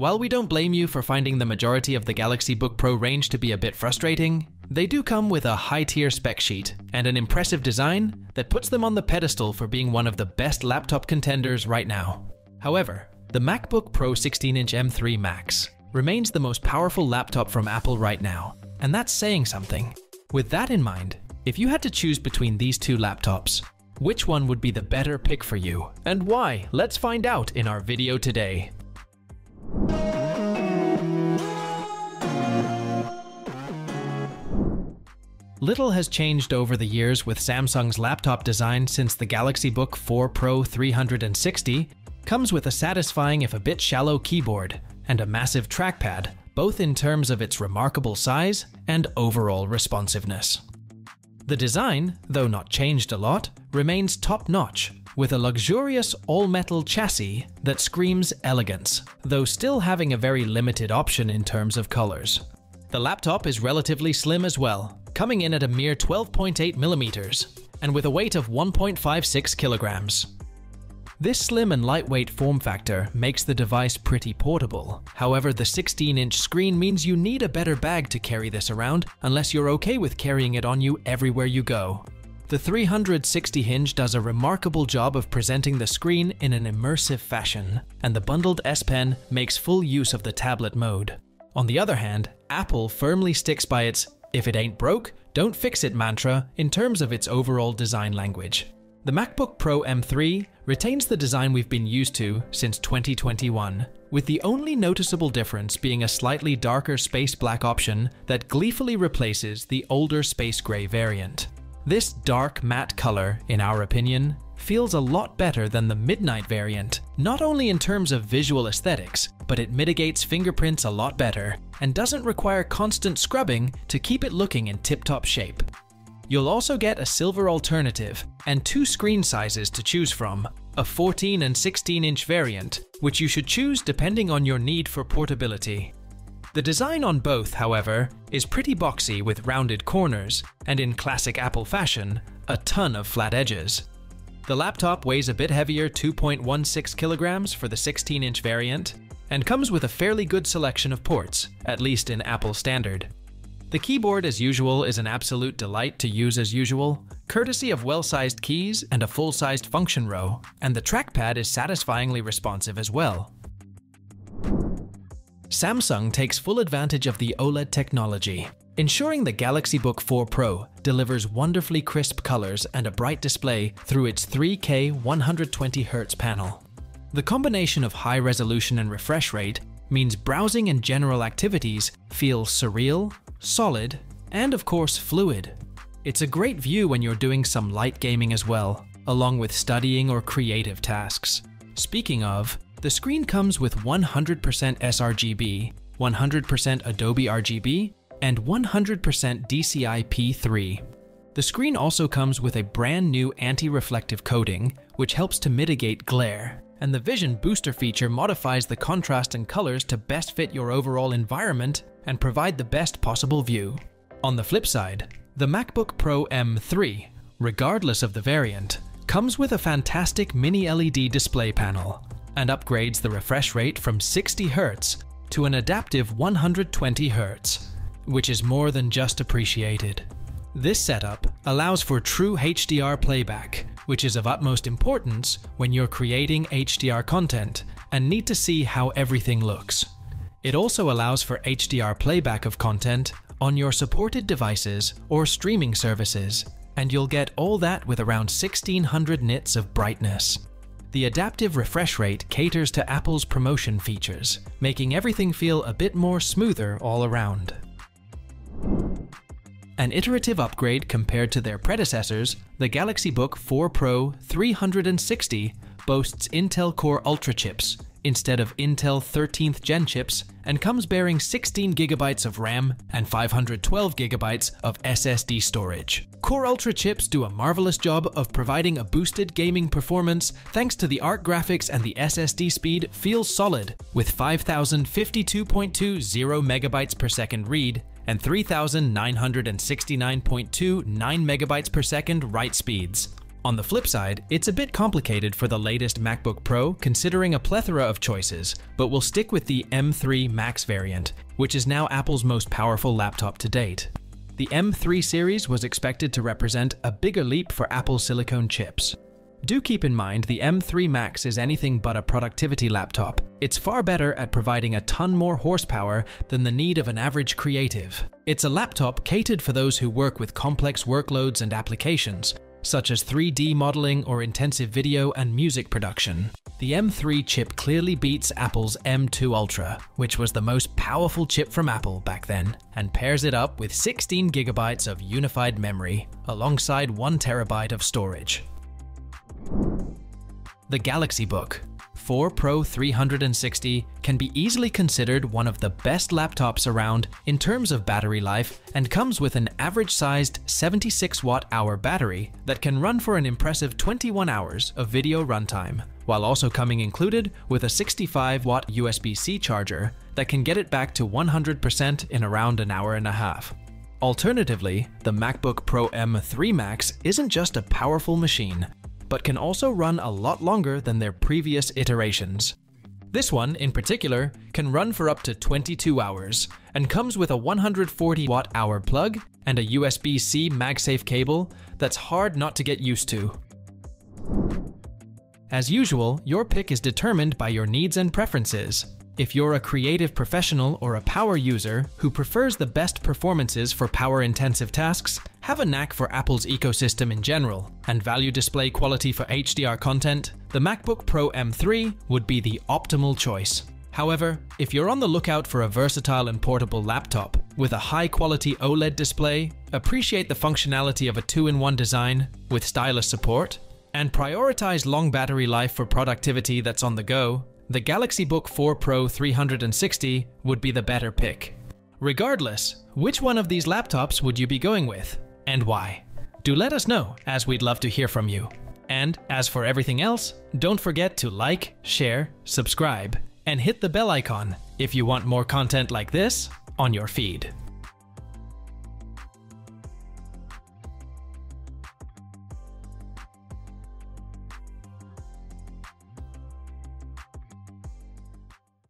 While we don't blame you for finding the majority of the Galaxy Book Pro range to be a bit frustrating, they do come with a high tier spec sheet and an impressive design that puts them on the pedestal for being one of the best laptop contenders right now. However, the MacBook Pro 16 inch M3 Max remains the most powerful laptop from Apple right now, and that's saying something. With that in mind, if you had to choose between these two laptops, which one would be the better pick for you, and why? Let's find out in our video today. Little has changed over the years with Samsung's laptop design since the Galaxy Book 4 Pro 360 comes with a satisfying if a bit shallow keyboard and a massive trackpad, both in terms of its remarkable size and overall responsiveness. The design, though not changed a lot, remains top-notch, with a luxurious all-metal chassis that screams elegance, though still having a very limited option in terms of colors. The laptop is relatively slim as well, coming in at a mere 12.8 millimeters, and with a weight of 1.56 kilograms. This slim and lightweight form factor makes the device pretty portable. However, the 16-inch screen means you need a better bag to carry this around unless you're okay with carrying it on you everywhere you go. The 360 hinge does a remarkable job of presenting the screen in an immersive fashion, and the bundled S Pen makes full use of the tablet mode. On the other hand, Apple firmly sticks by its if it ain't broke, don't fix it mantra in terms of its overall design language. The MacBook Pro M3 retains the design we've been used to since 2021, with the only noticeable difference being a slightly darker space black option that gleefully replaces the older space gray variant. This dark matte color, in our opinion, feels a lot better than the Midnight variant, not only in terms of visual aesthetics, but it mitigates fingerprints a lot better and doesn't require constant scrubbing to keep it looking in tip-top shape. You'll also get a silver alternative and two screen sizes to choose from, a 14 and 16 inch variant, which you should choose depending on your need for portability. The design on both, however, is pretty boxy with rounded corners, and in classic Apple fashion, a ton of flat edges. The laptop weighs a bit heavier 2.16 kilograms for the 16 inch variant, and comes with a fairly good selection of ports, at least in Apple standard. The keyboard as usual is an absolute delight to use as usual, courtesy of well-sized keys and a full-sized function row, and the trackpad is satisfyingly responsive as well. Samsung takes full advantage of the OLED technology, ensuring the Galaxy Book 4 Pro delivers wonderfully crisp colors and a bright display through its 3K 120Hz panel. The combination of high resolution and refresh rate means browsing and general activities feel surreal, solid, and of course fluid. It's a great view when you're doing some light gaming as well, along with studying or creative tasks. Speaking of, the screen comes with 100% sRGB, 100% Adobe RGB, and 100% DCI P3. The screen also comes with a brand new anti-reflective coating, which helps to mitigate glare, and the Vision Booster feature modifies the contrast and colors to best fit your overall environment and provide the best possible view. On the flip side, the MacBook Pro M3, regardless of the variant, comes with a fantastic mini LED display panel and upgrades the refresh rate from 60Hz to an adaptive 120Hz, which is more than just appreciated. This setup allows for true HDR playback which is of utmost importance when you're creating HDR content and need to see how everything looks. It also allows for HDR playback of content on your supported devices or streaming services, and you'll get all that with around 1600 nits of brightness. The adaptive refresh rate caters to Apple's ProMotion features, making everything feel a bit more smoother all around. An iterative upgrade compared to their predecessors, the Galaxy Book 4 Pro 360 boasts Intel Core Ultra chips instead of Intel 13th Gen chips and comes bearing 16GB of RAM and 512GB of SSD storage. Core Ultra chips do a marvelous job of providing a boosted gaming performance thanks to the ARC graphics and the SSD speed feels solid with 5052.20 MB per second read and 3,969.2 9 megabytes per second write speeds. On the flip side, it's a bit complicated for the latest MacBook Pro considering a plethora of choices, but we'll stick with the M3 Max variant, which is now Apple's most powerful laptop to date. The M3 series was expected to represent a bigger leap for Apple's silicone chips. Do keep in mind the M3 Max is anything but a productivity laptop. It's far better at providing a ton more horsepower than the need of an average creative. It's a laptop catered for those who work with complex workloads and applications, such as 3D modeling or intensive video and music production. The M3 chip clearly beats Apple's M2 Ultra, which was the most powerful chip from Apple back then, and pairs it up with 16 gigabytes of unified memory, alongside 1 terabyte of storage. The Galaxy Book 4 Pro 360 can be easily considered one of the best laptops around in terms of battery life and comes with an average-sized 76 watt-hour battery that can run for an impressive 21 hours of video runtime, while also coming included with a 65 watt USB-C charger that can get it back to 100% in around an hour and a half. Alternatively, the MacBook Pro M3 Max isn't just a powerful machine, but can also run a lot longer than their previous iterations. This one, in particular, can run for up to 22 hours, and comes with a 140 watt hour plug and a USB-C MagSafe cable that's hard not to get used to. As usual, your pick is determined by your needs and preferences. If you're a creative professional or a power user who prefers the best performances for power-intensive tasks, have a knack for Apple's ecosystem in general, and value display quality for HDR content, the MacBook Pro M3 would be the optimal choice. However, if you're on the lookout for a versatile and portable laptop with a high-quality OLED display, appreciate the functionality of a two-in-one design with stylus support, and prioritize long battery life for productivity that's on the go, the Galaxy Book 4 Pro 360 would be the better pick. Regardless, which one of these laptops would you be going with, and why? Do let us know, as we'd love to hear from you. And as for everything else, don't forget to like, share, subscribe, and hit the bell icon if you want more content like this on your feed.